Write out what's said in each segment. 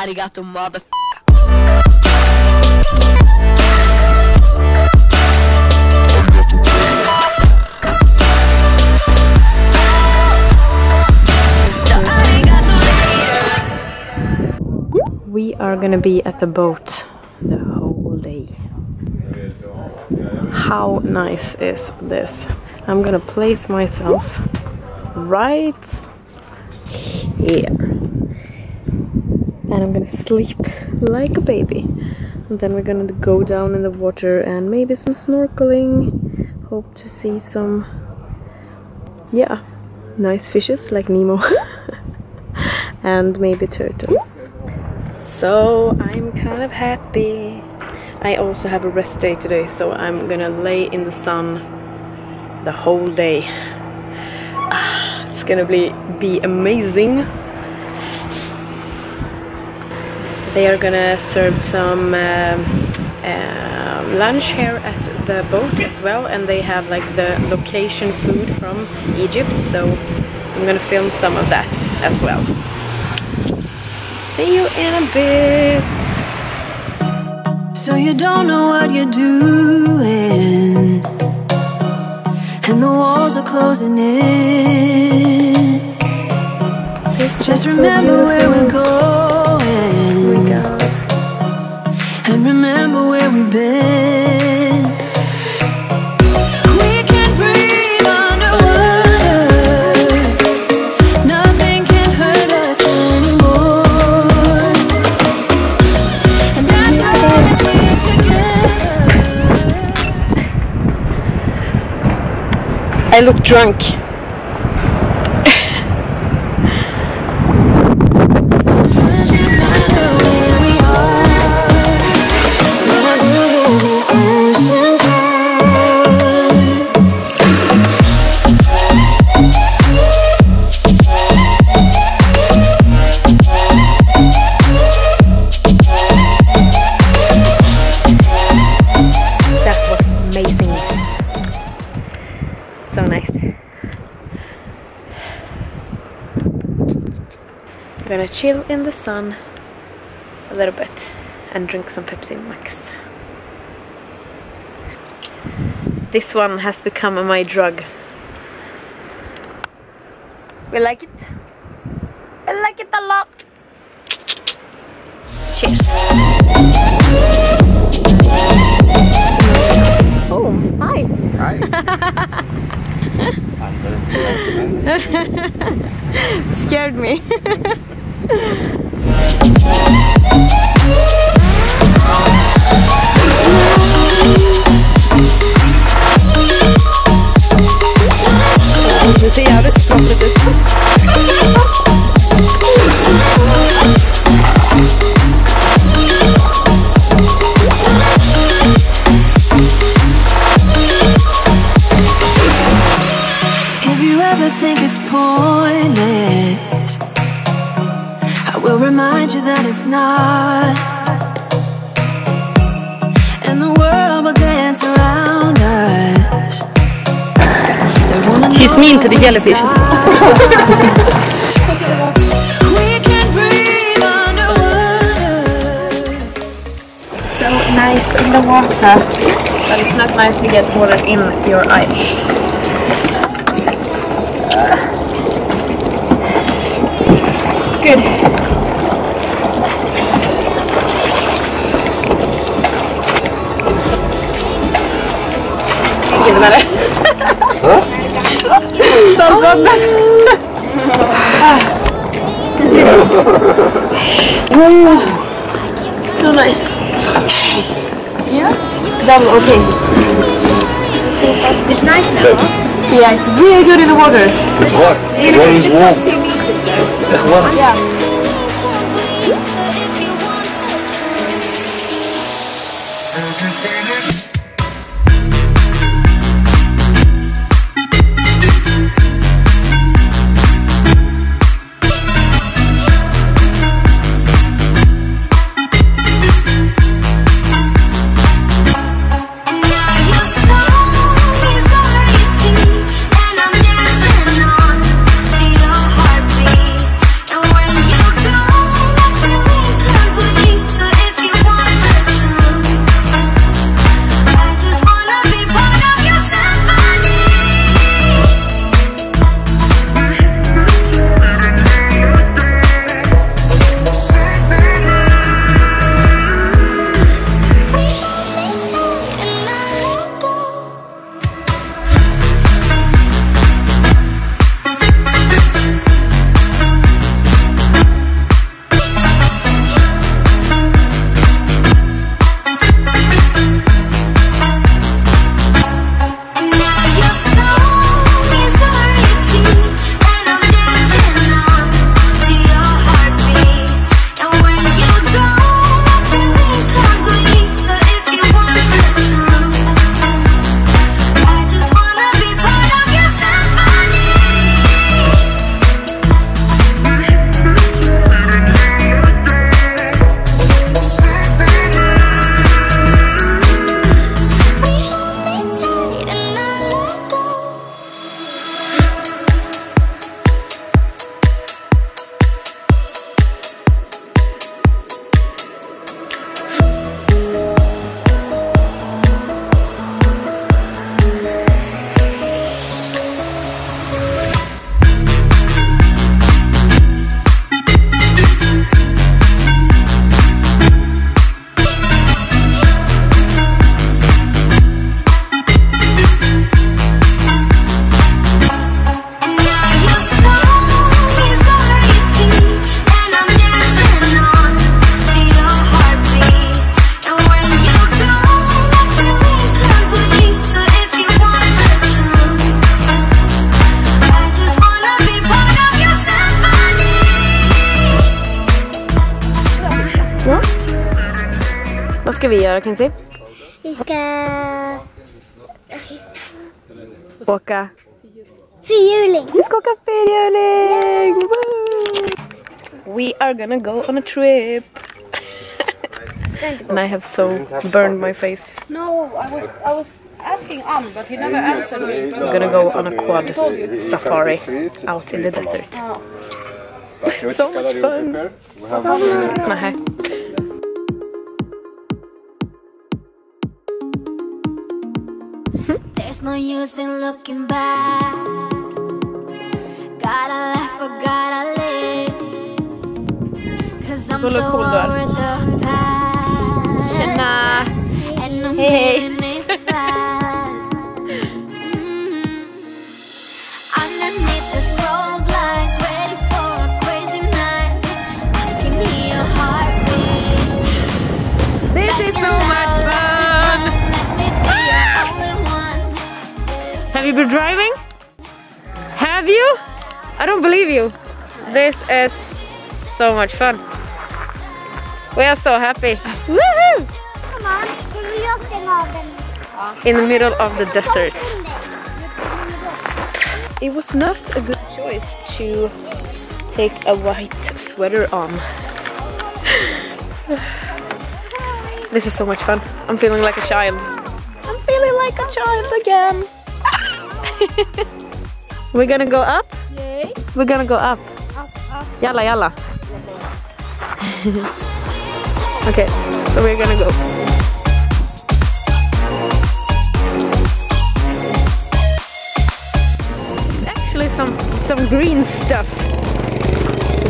Arigato mother. We are gonna be at the boat the whole day. How nice is this? I'm gonna place myself right here. And I'm gonna sleep like a baby. And then we're gonna go down in the water and maybe some snorkeling. Hope to see some, yeah, nice fishes like Nemo. and maybe turtles. So I'm kind of happy. I also have a rest day today, so I'm gonna lay in the sun the whole day. It's gonna be, be amazing. They are gonna serve some um, um, lunch here at the boat as well, and they have like the location food from Egypt, so I'm gonna film some of that as well. See you in a bit. So you don't know what you're doing, and the walls are closing in. Just remember where we're going, remember where we've been. We can breathe underwater. Nothing can hurt us anymore. And as we're together. I look drunk. Gonna chill in the sun a little bit and drink some Pepsi Max. This one has become my drug. We like it. I like it a lot. Cheers. Oh, hi. Hi. Scared me. Thank you. Remind you that it's not. And the world will dance around us. She's know mean to the what jellyfish. We can breathe underwater. So nice in the water, but it's not nice to get water in your eyes. Good. Gillar det. Så bra. So nice. Yeah? That was okay. It's nice now. Yeah, it's really good in the water. It's hot. Water is warm. Echt warm. Yeah. And ska vi göra Kinsey? Vi ska... Åka... Fyrhjuling. Vi ska åka fyrhjuling! Woo! We are gonna go on a trip. and I have so burned my face. No, I was I was asking Am, but he never answered me. We're gonna go on a quad safari out in the desert. Oh. So much fun! Nej. There's no use in looking back. Gotta laugh or gotta live. Cause I'm so cool over the past. You been driving? Have you? I don't believe you. This is so much fun. We are so happy. Woohoo! In the middle of the desert. It was not a good choice to take a white sweater on. This is so much fun. I'm feeling like a child. I'm feeling like a child again. We're gonna go up? Yay. We're gonna go up. Yalla yalla. okay, so we're gonna go. actually some some green stuff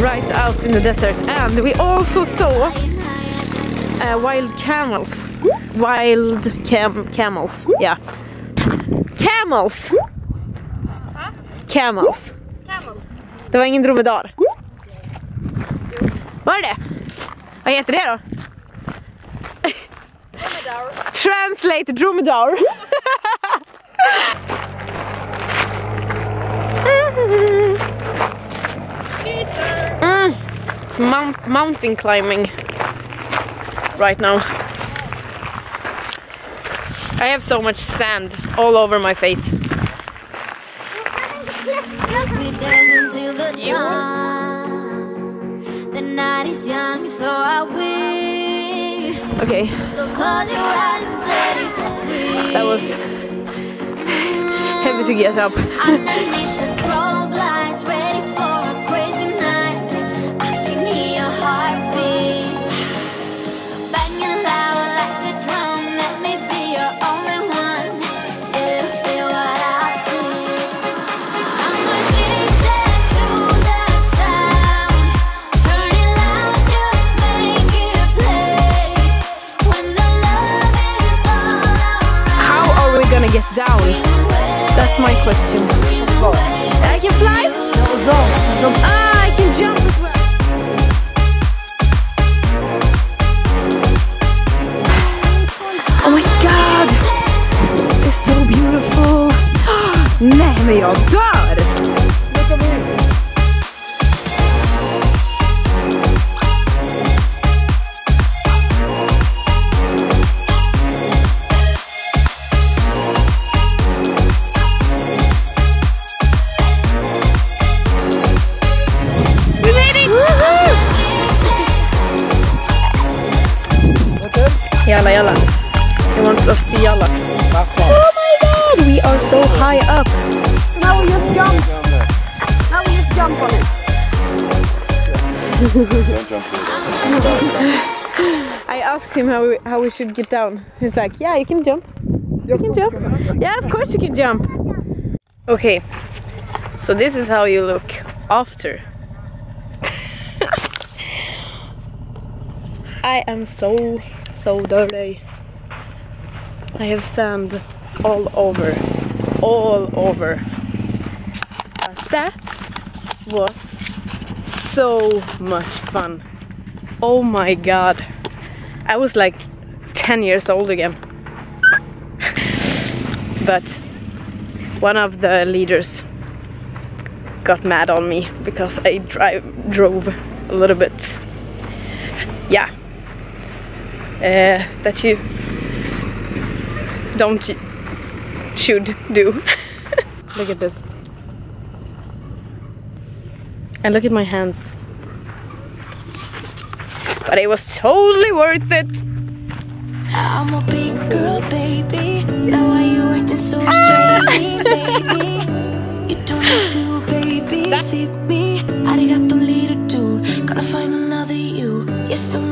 right out in the desert and we also saw uh, wild camels wild cam camels yeah camels camels det var ingen dromedar vad är det? vad heter det då? Translate dromedar Mm, it's mount mountain climbing right now. I have so much sand all over my face. We dance until the dawn. The night is young, so are we. Okay, So close your eyes and set it free. that was heavy to get up. Question. I can fly? Ah, I can jump as well. Oh my god! It's so beautiful! Nej men! Yalla yalla. He wants us to yalla. Oh my god! We are so high up. Now we just jump. Now we just jump on it. I asked him how we, how we should get down. He's like, yeah, you can jump. You can jump. Yeah, of course you can jump. Okay, so this is how you look after. I am so, so dirty. I have sand all over, all over. But that was so much fun. Oh my god. I was like 10 years old again. but one of the leaders got mad on me because I drive drove a little bit uh, that you don't should do. look at this. And look at my hands. But it was totally worth it. I'm a big girl, baby. Now why you acting so shady, baby? You don't need to, baby. Save me. I got Arigato, little dude. Gotta find another you. Yes, I'm